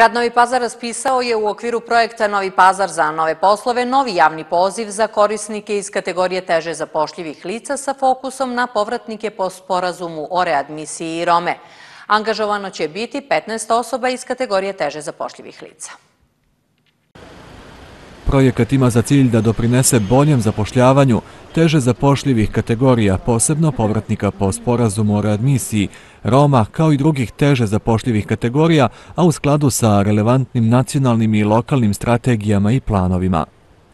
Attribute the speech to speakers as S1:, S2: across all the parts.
S1: Grad Novi Pazar raspisao je u okviru projekta Novi Pazar za nove poslove novi javni poziv za korisnike iz kategorije teže zapošljivih lica sa fokusom na povratnike po sporazumu o readmisiji i Rome. Angažovano će biti 15 osoba iz kategorije teže zapošljivih lica.
S2: Projekat ima za cilj da doprinese boljem zapošljavanju teže zapošljivih kategorija, posebno povratnika po sporazumu o readmisiji, Roma kao i drugih teže zapošljivih kategorija, a u skladu sa relevantnim nacionalnim i lokalnim strategijama i planovima.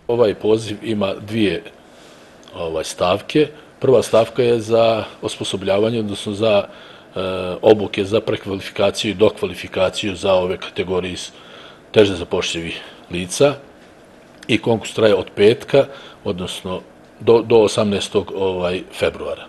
S3: Ovaj poziv ima dvije ovaj, stavke. Prva stavka je za osposobljavanje, odnosno za e, obuke za prekvalifikaciju i dokvalifikaciju za ove kategorije teže zapošljivih lica i konkurs traje od petka, odnosno do, do 18. Ovaj, februara.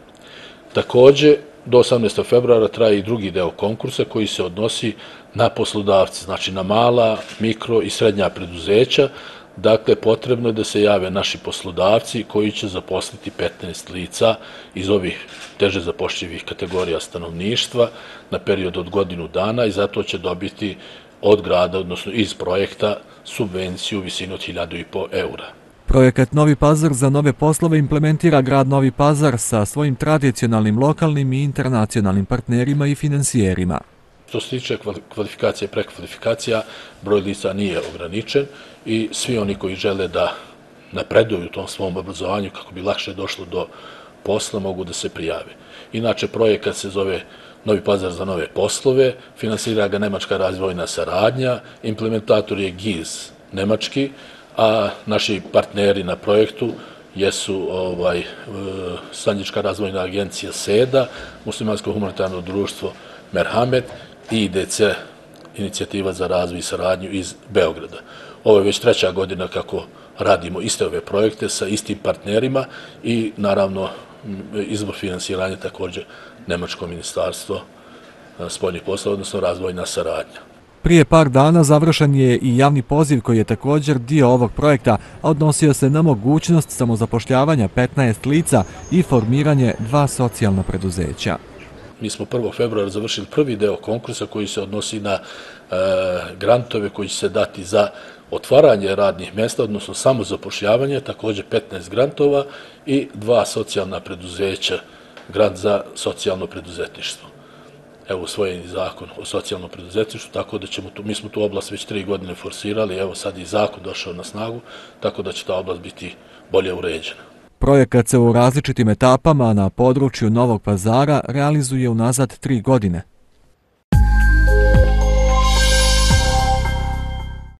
S3: Također, do 18. februara traje i drugi deo konkursa koji se odnosi na poslodavce, znači na mala, mikro i srednja preduzeća. Dakle, potrebno je da se jave naši poslodavci koji će zaposliti 15 lica iz ovih teže zapošljivih kategorija stanovništva na period od godinu dana i zato će dobiti od grada, odnosno iz projekta, subvenciju u visinu od 1000 eura.
S2: Projekat Novi Pazar za nove poslove implementira grad Novi Pazar sa svojim tradicionalnim lokalnim i internacionalnim partnerima i financijerima.
S3: Što se tiče kvalifikacije i prekvalifikacija, broj lica nije ograničen i svi oni koji žele da napreduju u tom svom obrazovanju kako bi lakše došlo do posla mogu da se prijave. Inače, projekat se zove Novi pazar za nove poslove, finansira ga Nemačka razvojna saradnja, implementator je GIZ Nemački, a naši partneri na projektu jesu ovaj, eh, Sanjička razvojna agencija SEDA, Muslimansko humanitarno društvo Merhamet i IDC, inicijativa za razvoj i saradnju iz Beograda. Ovo je već treća godina kako radimo iste ove projekte sa istim partnerima i naravno izbor finansiranja također Nemačko ministarstvo e, spoljnih poslova, odnosno razvojna saradnja.
S2: Prije par dana završen je i javni poziv koji je također dio ovog projekta, a odnosio se na mogućnost samozapošljavanja 15 lica i formiranje dva socijalna preduzeća.
S3: Mi smo 1. februara završili prvi deo konkursa koji se odnosi na e, grantove koji će se dati za otvaranje radnih mjesta, odnosno samozapošljavanje, također 15 grantova i dva socijalna preduzeća, grant za socijalno preduzetništvo evo usvojen zakon o socijalnom preduzetništvu, tako da ćemo tu, mi smo tu oblast već tri godine forsirali, evo sad i zakon došao na snagu, tako da će ta oblast biti bolje uređena.
S2: Projekat se u različitim etapama na području Novog pazara realizuje unazad tri godine.